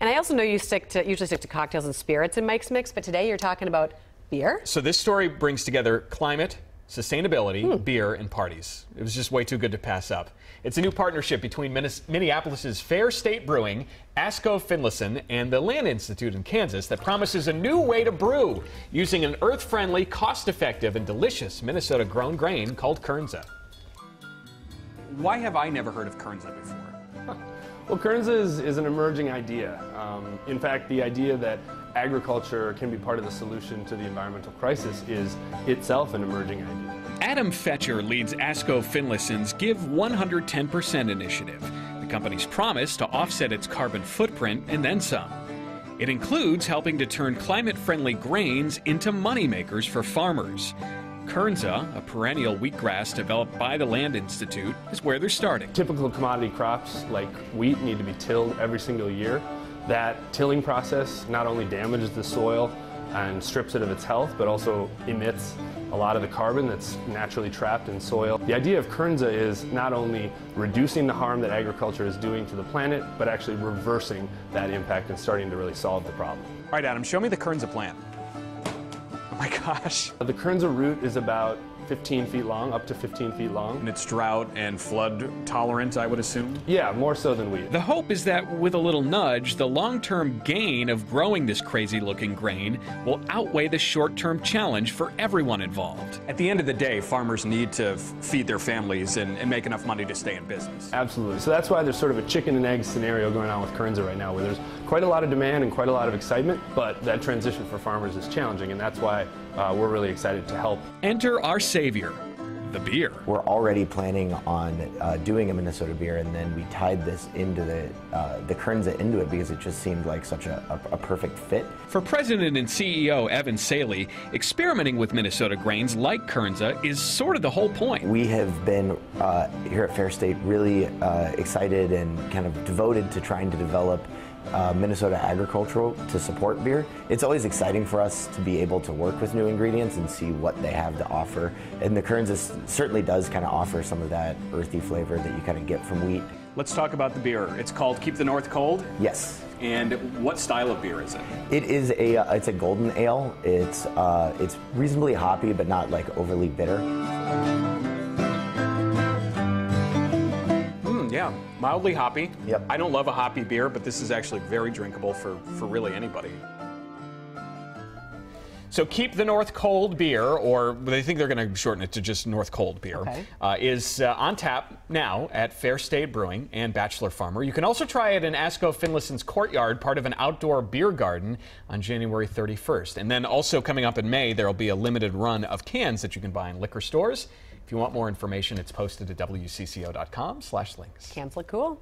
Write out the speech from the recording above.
And I also know you stick to usually stick to cocktails and spirits in Mike's Mix, but today you're talking about beer. So this story brings together climate, sustainability, hmm. beer, and parties. It was just way too good to pass up. It's a new partnership between Minnes- Minneapolis's Fair State Brewing, Askov Finlayson, and the Land Institute in Kansas that promises a new way to brew using an earth-friendly, cost-effective, and delicious Minnesota-grown grain called Kernza. Why have I never heard of Kernza before? Well, Kernza is, is an emerging idea. Um, in fact, the idea that agriculture can be part of the solution to the environmental crisis is itself an emerging idea. Adam Fetcher leads Askov Finlayson's Give 110% initiative, the company's promise to offset its carbon footprint and then some. It includes helping to turn climate friendly grains into moneymakers for farmers. Kernza, a perennial wheatgrass developed by the Land Institute, is where they're starting. Typical commodity crops like wheat need to be tilled every single year. That tilling process not only damages the soil and strips it of its health, but also emits a lot of the carbon that's naturally trapped in soil. The idea of Kernza is not only reducing the harm that agriculture is doing to the planet, but actually reversing that impact and starting to really solve the problem. All right, Adam, show me the Kernza plant. My gosh. The Kernza root is about 15 feet long, up to 15 feet long. And it's drought and flood tolerant, I would assume. Yeah, more so than wheat. The hope is that with a little nudge, the long term gain of growing this crazy looking grain will outweigh the short term challenge for everyone involved. At the end of the day, farmers need to f- feed their families and, and make enough money to stay in business. Absolutely. So that's why there's sort of a chicken and egg scenario going on with Kernza right now, where there's quite a lot of demand and quite a lot of excitement, but that transition for farmers is challenging, and that's why uh, we're really excited to help. Enter our savior, the beer. We're already planning on uh, doing a Minnesota beer, and then we tied this into the uh, the Kernza into it because it just seemed like such a, a, a perfect fit. For President and CEO Evan Sallee, experimenting with Minnesota grains like Kernza is sort of the whole point. We have been uh, here at Fair State really uh, excited and kind of devoted to trying to develop uh, Minnesota agricultural to support beer. It's always exciting for us to be able to work with new ingredients and see what they have to offer. And the Kernza s- certainly does kind of offer some of that earthy flavor that you kind of get from wheat. Let's talk about the beer. It's called Keep the North Cold. Yes. And what style of beer is it? It is a uh, it's a golden ale. It's uh, it's reasonably hoppy, but not like overly bitter. Yeah, mildly hoppy. Yep. I don't love a hoppy beer, but this is actually very drinkable for, for really anybody. So keep the North Cold beer, or they think they're going to shorten it to just North Cold beer, Okay. uh, is uh, on tap now at Fair State Brewing and Bachelor Farmer. You can also try it in Askov Finlayson's courtyard, part of an outdoor beer garden, on January 31st. And then also coming up in May, there will be a limited run of cans that you can buy in liquor stores. If you want more information, it's posted at wcco.com/links. Cans look cool.